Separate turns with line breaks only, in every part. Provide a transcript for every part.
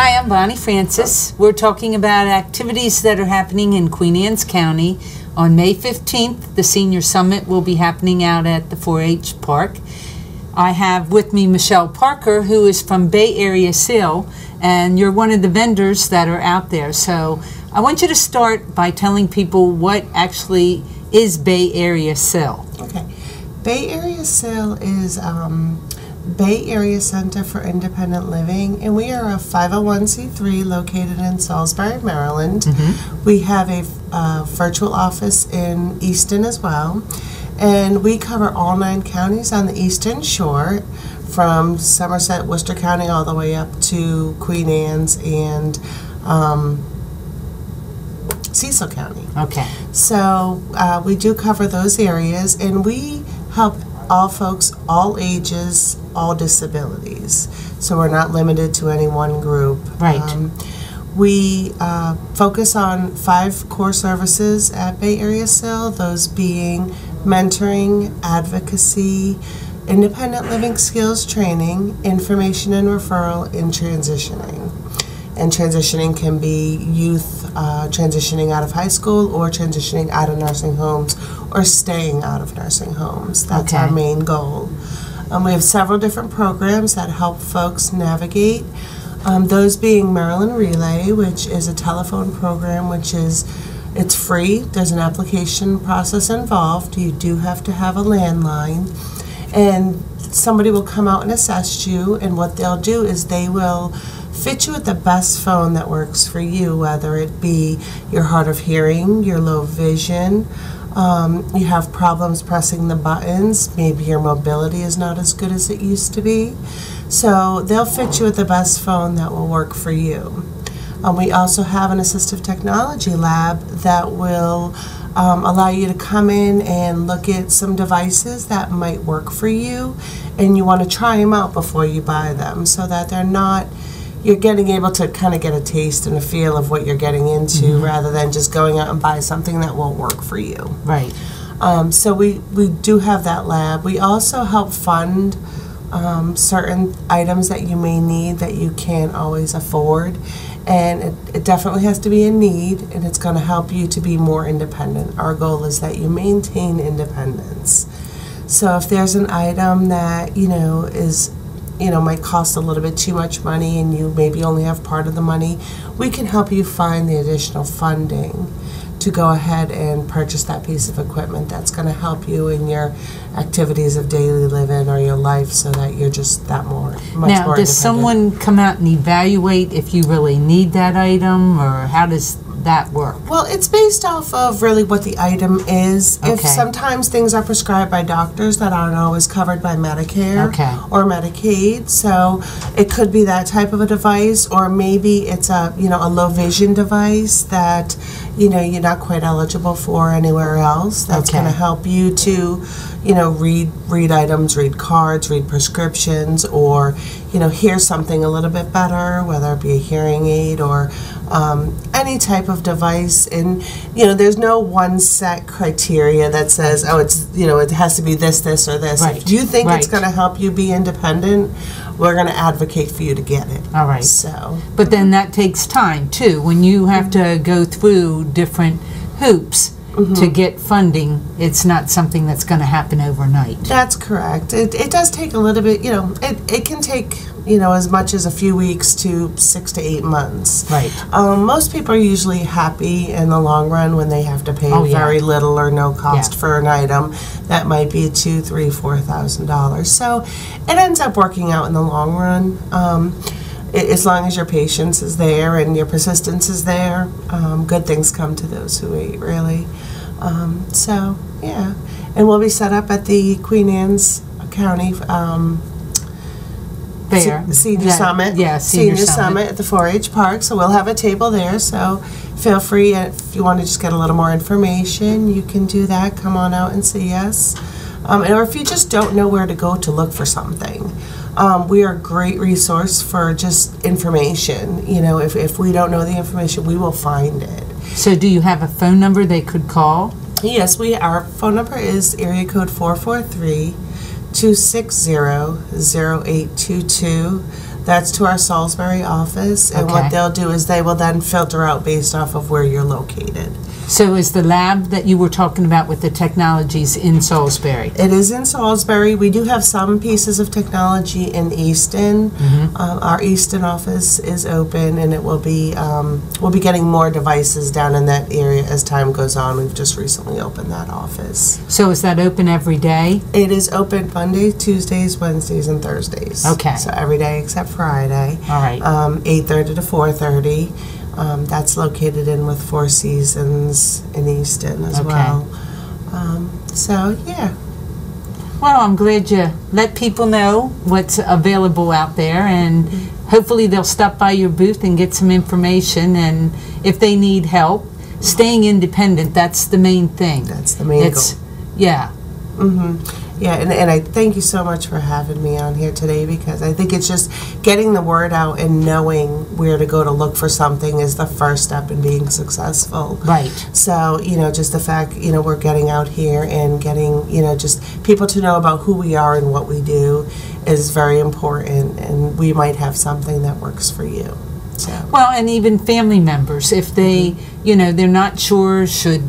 I'm Bonnie Francis. We're talking about activities that are happening in Queen Anne's County. On May 15th, the Senior Summit will be happening out at the 4 H Park. I have with me Michelle Parker, who is from Bay Area CIL, and you're one of the vendors that are out there. So I want you to start by telling people what actually is Bay Area CIL.
Okay. Bay Area CIL is um, Bay Area Center for Independent Living, and we are a 501c3 located in Salisbury, Maryland. We have a uh, virtual office in Easton as well, and we cover all nine counties on the Eastern Shore, from Somerset, Worcester County, all the way up to Queen Anne's and um, Cecil County.
Okay.
So uh, we do cover those areas, and we help all folks, all ages, all disabilities. So we're not limited to any one group.
Right.
Um, we uh, focus on five core services at Bay Area CIL, those being mentoring, advocacy, independent living skills training, information and referral, and transitioning. And transitioning can be youth uh, transitioning out of high school or transitioning out of nursing homes or staying out of nursing homes. That's our main goal. Um, we have several different programs that help folks navigate. Um, those being Maryland Relay, which is a telephone program, which is it's free. There's an application process involved. You do have to have a landline, and somebody will come out and assess you. And what they'll do is they will fit you with the best phone that works for you, whether it be your hard of hearing, your low vision, um, you have problems pressing the buttons, maybe your mobility is not as good as it used to be. So they'll fit you with the best phone that will work for you. Um, we also have an assistive technology lab that will um, allow you to come in and look at some devices that might work for you, and you want to try them out before you buy them so that they're not you're getting able to kind of get a taste and a feel of what you're getting into rather than just going out and buy something that won't work for you.
Right.
Um, so we, we do have that lab. We also help fund um, certain items that you may need that you can't always afford. And it, it definitely has to be a need, and it's going to help you to be more independent. Our goal is that you maintain independence. So if there's an item that, you know, is you know, might cost a little bit too much money and you maybe only have part of the money, we can help you find the additional funding to go ahead and purchase that piece of equipment that's going to help you in your activities of daily living or your life so that you're just that more, much more
Now, does someone come out and evaluate if you really need that item, or how does that work?
Well, it's based off of really what the item is.
Okay.
If sometimes things are prescribed by doctors that aren't always covered by Medicare
Okay.
or Medicaid, so it could be that type of a device, or maybe it's a you know a low vision device that you know you're not quite eligible for anywhere else. That's
Okay.
going to help you to you know read read items, read cards, read prescriptions, or you know hear something a little bit better, whether it be a hearing aid or um, any type of device. And you know there's no one set criteria that says oh it's you know it has to be this this or this.
Right,
If you think it's going to help you be independent, we're going to advocate for you to get it.
All right.
So
But then that takes time too. When you have to go through different hoops to get funding, it's not something that's going to happen overnight.
That's correct. It, it does take a little bit, you know, it, it can take, you know, as much as a few weeks to six to eight months.
Right.
Um, most people are usually happy in the long run when they have to pay
Oh, yeah.
very little or no cost
Yeah.
for an item that might be two, three, four thousand dollars. So it ends up working out in the long run. Um, as long as your patience is there and your persistence is there, um, good things come to those who wait, really. Um, so, yeah. And we'll be set up at the Queen Anne's County um. Se- Senior
That-
Summit.
Yeah, Senior
Summit
Summit.
at the 4-H Park. So we'll have a table there. So feel free if you want to just get a little more information, you can do that. Come on out and see us. Um, or if you just don't know where to go to look for something, um, we are a great resource for just information. You know, if, if we don't know the information, we will find it.
So do you have a phone number they could call?
Yes, we our phone number is area code 443 260 0822. That's to our Salisbury office, and
Okay.
what they'll do is they will then filter out based off of where you're located.
So is the lab that you were talking about with the technologies in Salisbury?
It is in Salisbury. We do have some pieces of technology in Easton. Um, our Easton office is open, and it will be um, we'll be getting more devices down in that area as time goes on. We've just recently opened that office.
So is that open every day?
It is open Monday, Tuesdays, Wednesdays, and Thursdays.
Okay.
So every day except Friday.
All right.
Um, 8:30 to 4:30. Um, that's located in with Four Seasons in Easton as
Okay.
well. Um, so yeah.
Well, I'm glad you let people know what's available out there, and hopefully they'll stop by your booth and get some information. And if they need help, staying independent, that's the main thing.
That's the main
It's, yeah,
hmm Yeah, and, and I thank you so much for having me on here today because I think it's just getting the word out and knowing where to go to look for something is the first step in being successful.
right.
So, you know, just the fact, you know, we're getting out here and getting, you know, just people to know about who we are and what we do is very important. And we might have something that works for you. So,
Well, and even family members, if they, mm-hmm. you know, they're not sure, should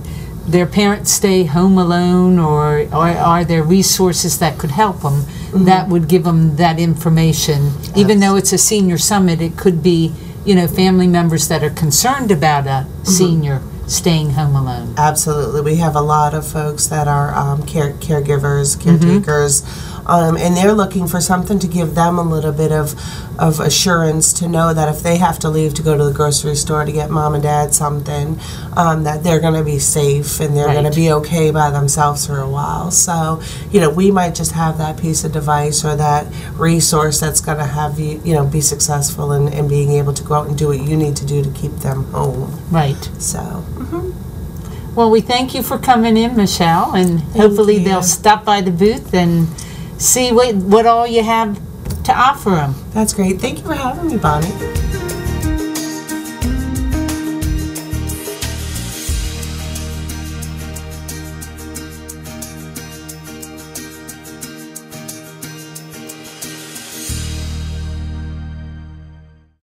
their parents stay home alone or, or are there resources that could help them, mm-hmm. that would give them that information. Even though it's a senior summit, it could be, you know, family members that are concerned about a mm-hmm. senior staying home alone.
absolutely. We have a lot of folks that are um, care, caregivers, mm-hmm. caretakers, um, and they're looking for something to give them a little bit of, of assurance to know that if they have to leave to go to the grocery store to get mom and dad something, um, that they're going to be safe and they're going to be okay by themselves for a while. So, you know, we might just have that piece of device or that resource that's going to have you, you know, be successful in, in being able to go out and do what you need to do to keep them home.
Right.
So,
Well, we thank you for coming in, Michelle, and hopefully
you.
they'll stop by the booth and see what, what all you have to offer them.
that's great. Thank you for having me, Bonnie.